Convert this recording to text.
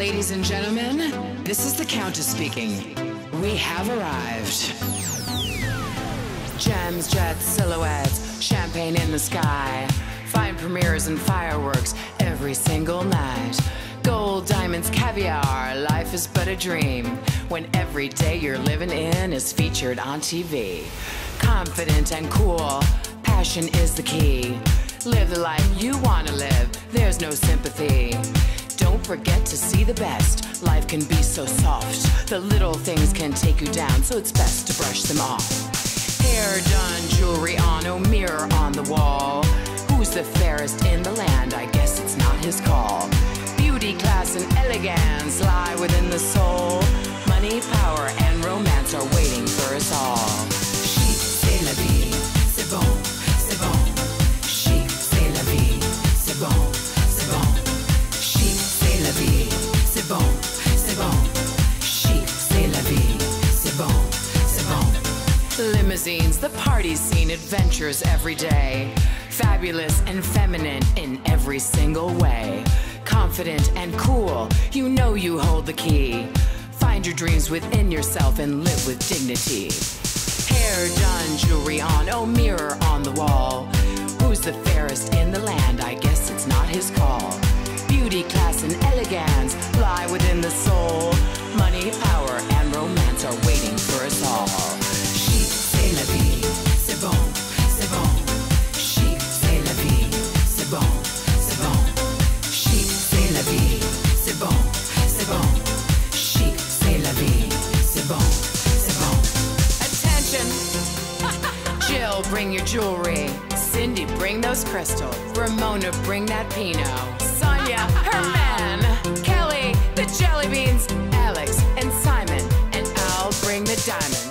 Ladies and gentlemen, this is the Countess speaking. We have arrived. Gems, jets, silhouettes, champagne in the sky. Fine premieres and fireworks every single night. Gold, diamonds, caviar, life is but a dream. When every day you're living in is featured on TV. Confident and cool, passion is the key. Live the life you wanna live, there's no sympathy. Don't forget to see the best. Life can be so soft. The little things can take you down, so it's best to brush them off. Hair done, jewelry on, no mirror on the wall. Who's the fairest in the land? I guess it's not his call. Beauty, class, and Limousines, the party scene, adventures every day. Fabulous and feminine in every single way. Confident and cool, you know you hold the key. Find your dreams within yourself and live with dignity. Hair done, jewelry on, oh mirror on the wall. Who's the fairest in the land? I guess it's not his call. Beauty, class, and elegance lie within the soul. Bring your jewelry. Cindy, bring those crystals. Ramona, bring that Pinot. Sonja, her man. Kelly, the jelly beans. Alex and Simon, and I'll bring the diamonds.